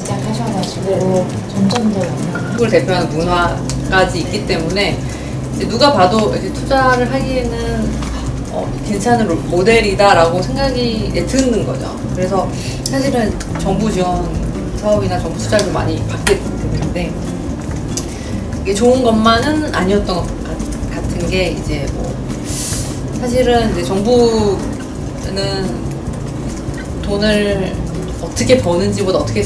시작하셔가지고 점점 더 한국을 대표하는 문화까지 있기 때문에 이제 누가 봐도 이제 투자를 하기에는 어, 괜찮은 모델이다라고 생각이 드는 거죠. 그래서 사실은 정부 지원 사업이나 정부 투자를 많이 받게 되는데 이게 좋은 것만은 아니었던 것 같- 같은 게 이제 뭐 사실은 이제 정부는 돈을 어떻게 버는지보다 어떻게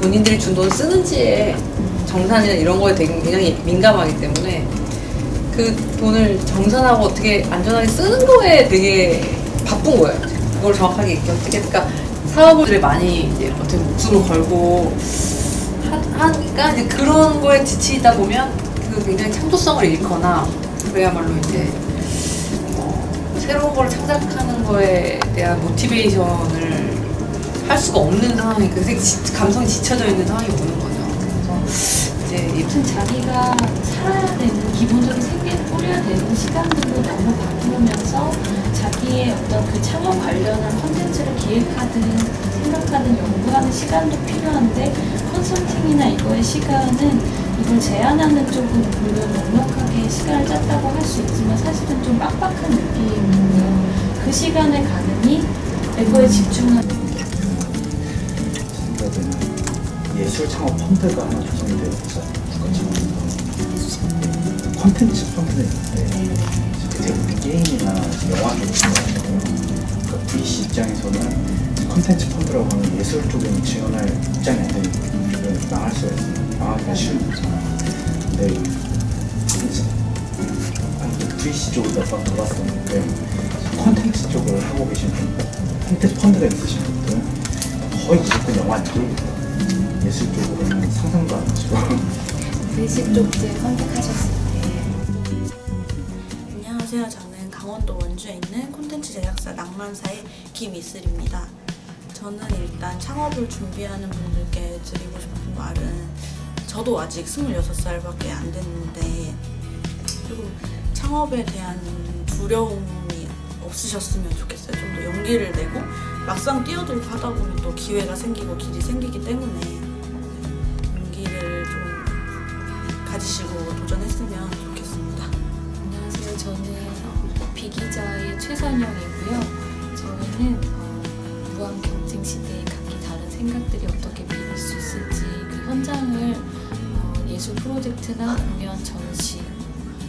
본인들이 준 돈을 쓰는지에 정산이나 이런 거에 되게 굉장히 민감하기 때문에 그 돈을 정산하고 어떻게 안전하게 쓰는 거에 되게 바쁜 거예요. 그걸 정확하게 어떻게 그러니까 사업을 많이 이제 어떻게 목숨을 걸고 하- 하니까 이제 그런 거에 지치다 보면 그 굉장히 창조성을 잃거나 그야말로 이제 어, 새로운 걸 창작하는 거에 대한 모티베이션을 할 수가 없는 상황이 그 지- 감성이 지쳐져 있는 상황이 오는 거죠. 그래서 이제 이 아무튼 자기가 살아야 되는 기본적인 생계 를 꾸려야 되는 시간들도 너무 바쁘면서 자기의 어떤 그 창업 관련한 컨텐츠를 기획하든 생각하든 연구하는 시간도 필요한데 컨설팅이나 이거의 시간은 이걸 제한하는 쪽은 물론 넉넉하게 시간을 짰다고 할 수 있지만 사실은 좀 빡빡한 느낌이고요. 그 시간을 가능히 이거에 집중하는 예술 창업 펀드가 하나 조성이 되어 있어요. 국가 지원 펀드는 있는데 이제 그 게임이나 영화 쪽인 거예요. 그러니까 VC 입장에서는 콘텐츠 펀드라고 하면 예술 쪽에는 지원할 입장이 안 되니까 망할 수가 있어요. 망하기가 쉬운 거잖아. 근데 이제 한 VC 쪽으로 몇번 돌았었는데 콘텐츠 쪽을 하고 계신 분, 콘텐츠 펀드가 있으신 분들은 거의 무조건 영화 쪽이에요. 예술 쪽으로는 상상도 안 하시고. 대시 쪽제 선택하셨을 때 강원도 원주에 있는 콘텐츠 제작사 낭만사의 김이슬입니다. 저는 일단 창업을 준비하는 분들께 드리고 싶은 말은 저도 아직 26살밖에 안 됐는데 그리고 창업에 대한 두려움이 없으셨으면 좋겠어요. 좀 더 용기를 내고 막상 뛰어들고 하다 보면 또 기회가 생기고 길이 생기기 때문에 용기를 좀 가지시고 도전했으면 좋겠습니다. 안녕하세요. 저는 어, 비기자의 최선영이고요. 저희는 어, 무한 경쟁 시대에 각기 다른 생각들이 어떻게 밀릴 수 있을지 그 현장을 어, 예술 프로젝트나 공연, 전시,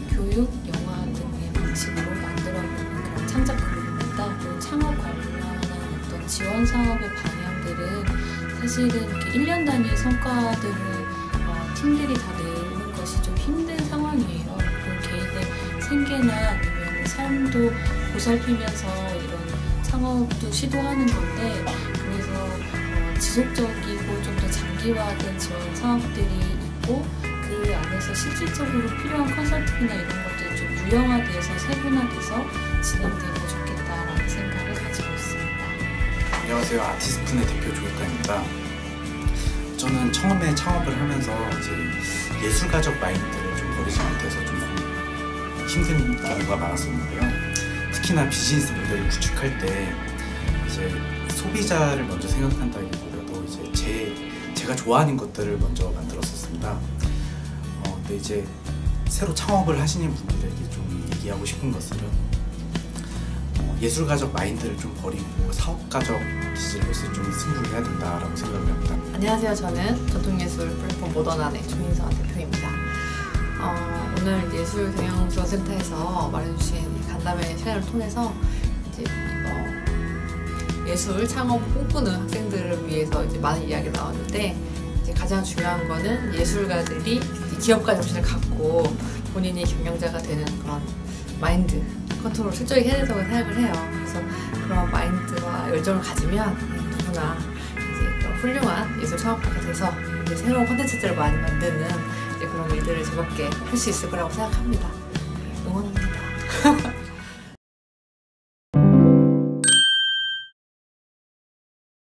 교육, 영화 등의 방식으로 만들어보는 그런 창작 그룹입니다. 창업 관련한 어떤 지원 사업의 방향들은 사실은 이렇게 1년 단위 성과들을 어, 팀들이 다 내는 것이 좀 힘든 상황이에요. 개인의 생계나 삶도 보살피면서 이런 창업도 시도하는 건데 그래서 어, 지속적이고 좀 더 장기화된 지원 사업들이 있고 그 안에서 실질적으로 필요한 컨설팅이나 이런 것들이 좀 유형화돼서 세분화돼서 진행되면 좋겠다라는 생각을 가지고 있습니다. 안녕하세요. 아티스푼의 대표 조익관입니다. 저는 처음에 창업을 하면서 이제 예술가적 마인드 힘든 경우가 많았었는데요. 특히나 비즈니스 모델을 구축할 때 이제 소비자를 먼저 생각한다기보다도 이제 제 제가 좋아하는 것들을 먼저 만들었었습니다. 어, 근데 이제 새로 창업을 하시는 분들에게 좀 얘기하고 싶은 것은 어, 예술가적 마인드를 좀 버리고 사업가적 기질로서 좀 승부를 해야 된다라고 생각을 합니다. 안녕하세요. 저는 전통예술 플랫폼 모던안의 조인선 대표입니다. 어, 오늘 예술 경영 지원센터에서 마련해주신 이 간담회 시간을 통해서 이제 어, 예술 창업 꿈꾸는 학생들을 위해서 이제 많은 이야기가 나왔는데 이제 가장 중요한 거는 예술가들이 이 기업가 정신을 갖고 본인이 경영자가 되는 그런 마인드 컨트롤을 철저히 해야 된다고 생각을 해요. 그래서 그런 마인드와 열정을 가지면 누구나 이제 훌륭한 예술 창업가가 돼서 이제 새로운 콘텐츠들을 많이 만드는 그런 일들을 즐겁게 할 수 있을 거라고 생각합니다. 응원합니다.